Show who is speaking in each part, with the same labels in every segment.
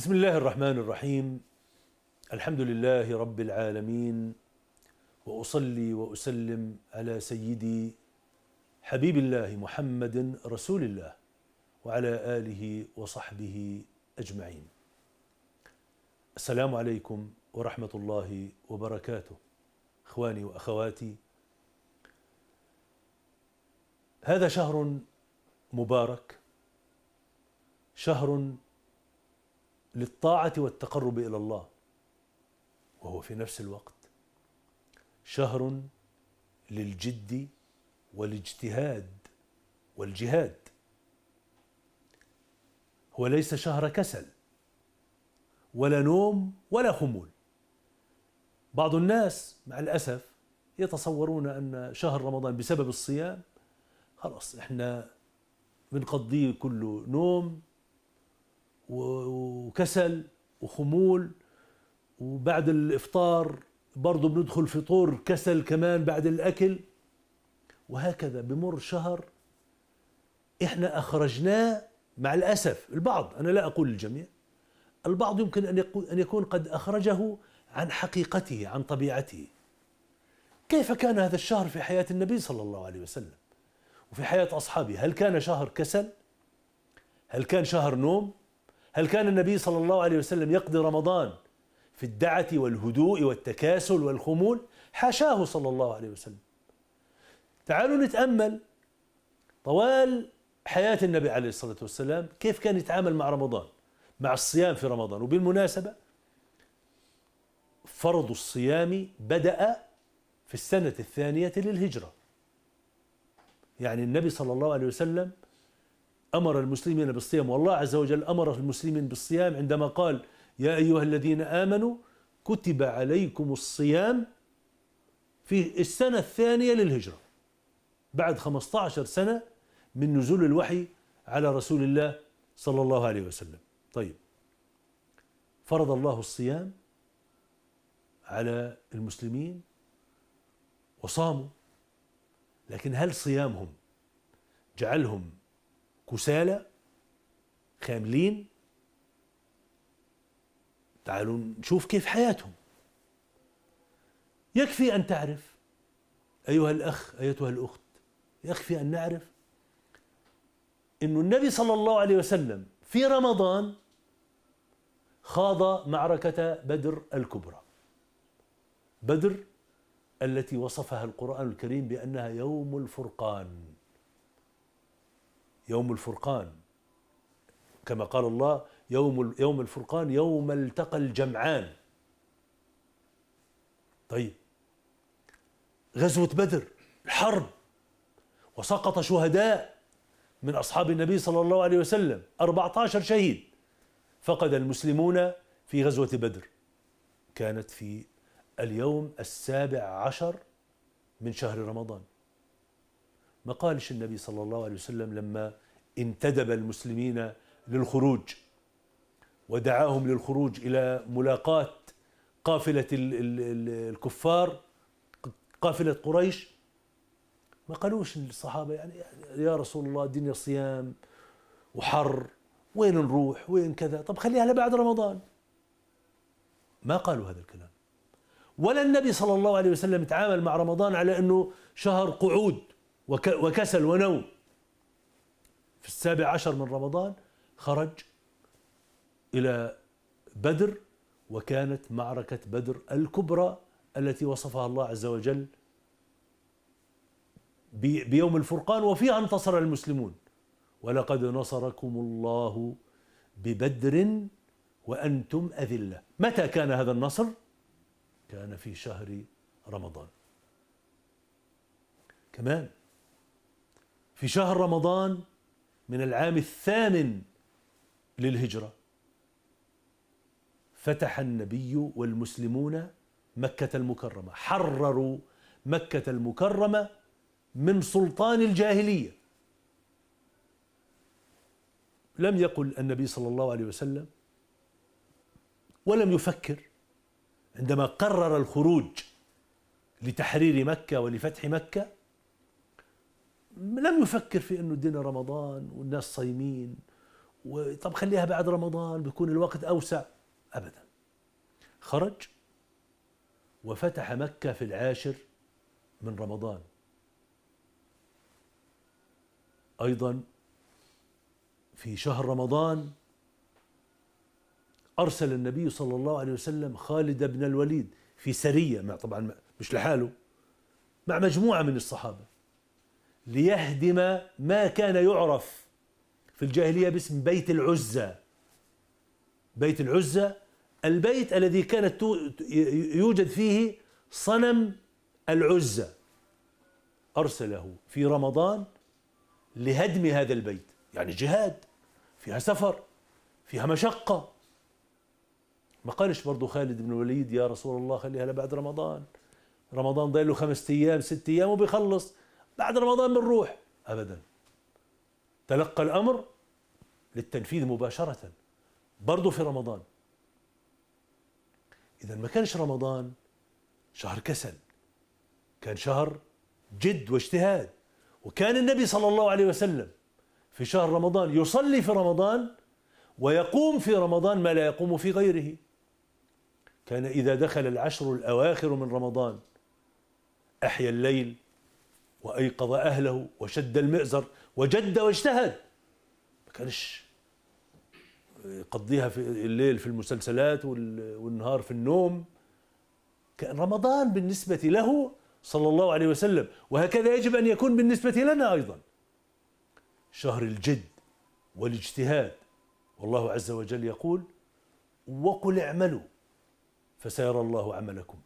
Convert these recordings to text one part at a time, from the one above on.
Speaker 1: بسم الله الرحمن الرحيم. الحمد لله رب العالمين وأصلي وأسلم على سيدي حبيب الله محمد رسول الله وعلى آله وصحبه أجمعين. السلام عليكم ورحمة الله وبركاته إخواني وأخواتي. هذا شهر مبارك شهر للطاعة والتقرب إلى الله. وهو في نفس الوقت شهر للجد والاجتهاد والجهاد. هو ليس شهر كسل ولا نوم ولا خمول. بعض الناس مع الأسف يتصورون أن شهر رمضان بسبب الصيام خلاص إحنا بنقضيه كله نوم وكسل وخمول وبعد الإفطار برضه بندخل فطور كسل كمان بعد الأكل. وهكذا بمر شهر إحنا أخرجناه مع الأسف البعض أنا لا أقول الجميع البعض يمكن أن يكون قد أخرجه عن حقيقته عن طبيعته. كيف كان هذا الشهر في حياة النبي صلى الله عليه وسلم؟ وفي حياة أصحابه هل كان شهر كسل؟ هل كان شهر نوم؟ هل كان النبي صلى الله عليه وسلم يقضي رمضان في الدعة والهدوء والتكاسل والخمول؟ حاشاه صلى الله عليه وسلم. تعالوا نتأمل طوال حياة النبي عليه الصلاة والسلام كيف كان يتعامل مع رمضان مع الصيام في رمضان. وبالمناسبة فرض الصيام بدأ في السنة الثانية للهجرة. يعني النبي صلى الله عليه وسلم أمر المسلمين بالصيام والله عز وجل أمر المسلمين بالصيام عندما قال يا أيها الذين آمنوا كتب عليكم الصيام في السنة الثانية للهجرة بعد 15 سنة من نزول الوحي على رسول الله صلى الله عليه وسلم. طيب فرض الله الصيام على المسلمين وصاموا لكن هل صيامهم جعلهم كسالى خاملين. تعالوا نشوف كيف حياتهم. يكفي أن تعرف أيها الأخ أيتها الأخت يكفي أن نعرف ان النبي صلى الله عليه وسلم في رمضان خاض معركة بدر الكبرى. بدر التي وصفها القرآن الكريم بأنها يوم الفرقان. يوم الفرقان. كما قال الله يوم يوم الفرقان يوم التقى الجمعان. طيب. غزوة بدر الحرب. وسقط شهداء من أصحاب النبي صلى الله عليه وسلم. 14 شهيد. فقد المسلمون في غزوة بدر. كانت في اليوم السابع عشر من شهر رمضان. ما قالش النبي صلى الله عليه وسلم لما انتدب المسلمين للخروج ودعاهم للخروج إلى ملاقاه قافلة الكفار قافلة قريش. ما قالوش الصحابة يعني يا رسول الله الدنيا صيام وحر وين نروح؟ وين كذا؟ طب خليها لبعد رمضان. ما قالوا هذا الكلام. ولا النبي صلى الله عليه وسلم تعامل مع رمضان على إنه شهر قعود. وكسل ونوم. في السابع عشر من رمضان خرج إلى بدر وكانت معركة بدر الكبرى التي وصفها الله عز وجل بيوم الفرقان وفيها انتصر المسلمون. ولقد نصركم الله ببدر وأنتم أذلة. متى كان هذا النصر؟ كان في شهر رمضان. كمان في شهر رمضان من العام الثامن للهجرة. فتح النبي والمسلمون مكة المكرمة. حرروا مكة المكرمة من سلطان الجاهلية. لم يقل النبي صلى الله عليه وسلم ولم يفكر. عندما قرر الخروج لتحرير مكة ولفتح مكة لم يفكر في إنه الدين رمضان والناس صايمين. طب خليها بعد رمضان بيكون الوقت أوسع. أبدا. خرج وفتح مكة في العاشر من رمضان. أيضا في شهر رمضان أرسل النبي صلى الله عليه وسلم خالد بن الوليد في سرية مع طبعا مش لحاله مع مجموعة من الصحابة. ليهدم ما كان يعرف في الجاهلية باسم بيت العزة. بيت العزة البيت الذي كانت يوجد فيه صنم العزة. أرسله في رمضان لهدم هذا البيت. يعني جهاد فيها سفر فيها مشقة. ما قالش برضو خالد بن الوليد يا رسول الله خليها لبعد رمضان. رمضان ضايل له خمسة أيام ست أيام وبيخلص. بعد رمضان بنروح. أبدا. تلقى الأمر للتنفيذ مباشرة. برضو في رمضان. إذا ما كانش رمضان شهر كسل. كان شهر جد واجتهاد. وكان النبي صلى الله عليه وسلم في شهر رمضان يصلي في رمضان ويقوم في رمضان ما لا يقوم في غيره. كان إذا دخل العشر الأواخر من رمضان أحيا الليل وأيقظ أهله وشد المئزر وجد واجتهد. ما كانش يقضيها في الليل في المسلسلات والنهار في النوم. كان رمضان بالنسبة له صلى الله عليه وسلم وهكذا يجب أن يكون بالنسبة لنا أيضا. شهر الجد والاجتهاد والله عز وجل يقول وقل اعملوا فسيرى الله عملكم.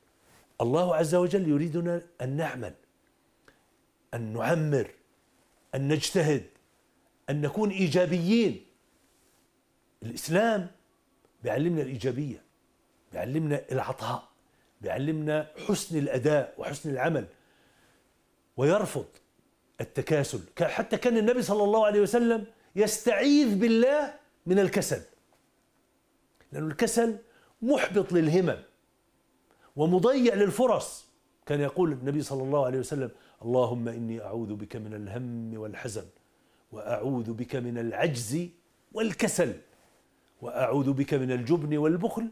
Speaker 1: الله عز وجل يريدنا أن نعمل. أن نعمر أن نجتهد أن نكون إيجابيين. الإسلام بيعلمنا الإيجابية بيعلمنا العطاء بيعلمنا حسن الأداء وحسن العمل. ويرفض التكاسل. حتى كان النبي صلى الله عليه وسلم يستعيذ بالله من الكسل. لأن الكسل محبط للهمم ومضيع للفرص. كان يقول النبي صلى الله عليه وسلم اللهم إني أعوذ بك من الهم والحزن وأعوذ بك من العجز والكسل وأعوذ بك من الجبن والبخل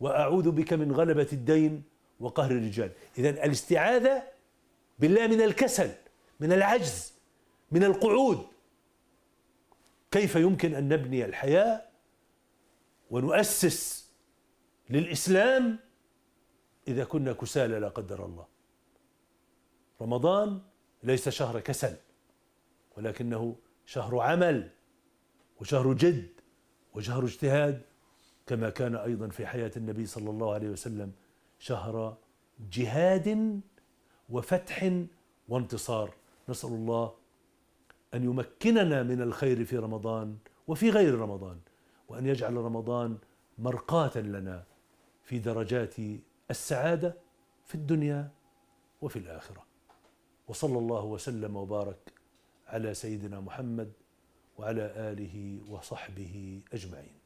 Speaker 1: وأعوذ بك من غلبة الدين وقهر الرجال. إذا الاستعاذة بالله من الكسل من العجز من القعود. كيف يمكن أن نبني الحياة ونؤسس للإسلام إذا كنا كسالى لا قدر الله. رمضان ليس شهر كسل ولكنه شهر عمل وشهر جد وشهر اجتهاد كما كان أيضا في حياة النبي صلى الله عليه وسلم شهر جهاد وفتح وانتصار. نسأل الله أن يمكننا من الخير في رمضان وفي غير رمضان وأن يجعل رمضان مرقاة لنا في درجات السعادة في الدنيا وفي الآخرة. وصلى الله وسلم وبارك على سيدنا محمد وعلى آله وصحبه أجمعين.